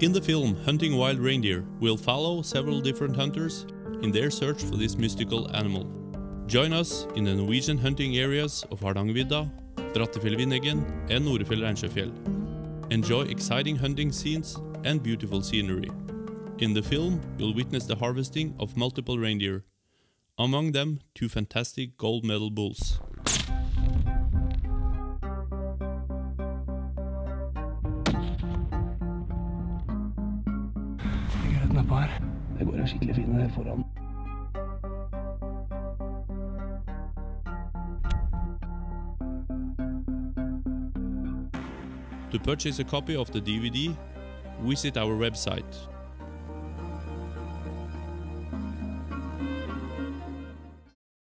In the film Hunting Wild Reindeer, we'll follow several different hunters in their search for this mystical animal. Join us in the Norwegian hunting areas of Hardangervidda, Brattefjell-Vindeggen and Norefjell Reinsjøfjell. Enjoy exciting hunting scenes and beautiful scenery. In the film, you'll witness the harvesting of multiple reindeer, among them two fantastic gold medal bulls. Nedpå her. Det går en skikkelig fin der foran. To purchase a copy of the DVD, visit our website